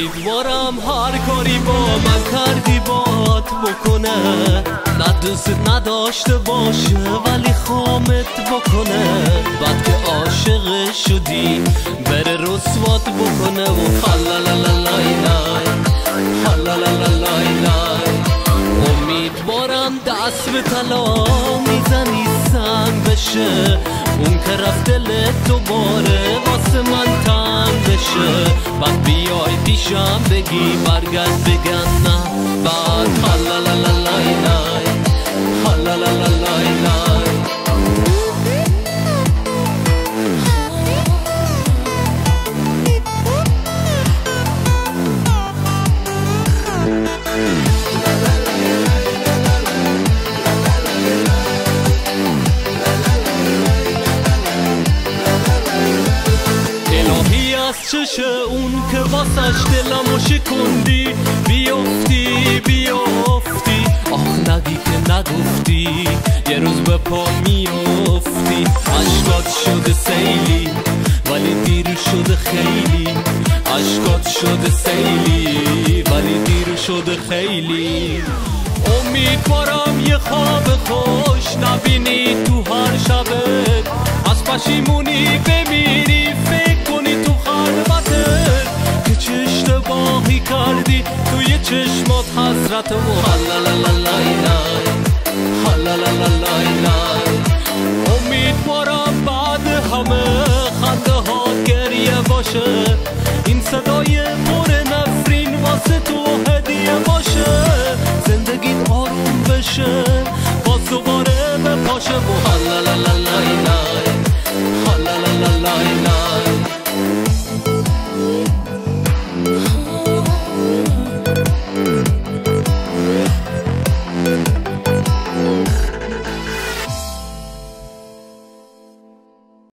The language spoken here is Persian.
امیدوارم هر کاری با من کردی بات بکنه. نه دوست نداشته باشه ولی خامت بکنه. بعد که عاشق شدی بره رسوات بکنه و خلالالالای لای امیدوارم دست به طلا می‌زنی سنگ بشه. اون که رفت دلت دوباره واسه من تن بشه. بعد پیشم بگی برگرد بگن نه. بعد حلالالالای از چش اون که واسش دلمو شکندی بیافتی بیافتی آخ نگی که نگفتی یه روز به پا میافتی عشقات شده سیلی ولی دیر شده خیلی. عشقات شده سیلی ولی دیر شده خیلی. امیدوارم یه خواب خوش نبینی تو هر شبت. از پشیمونی حضرت او امیدوارم بعد همه خنده ها گریه باشه. این صدای مور نفرین واسه تو هدیه باشه. زندگی آروم بشه. باز دوباره به لالا و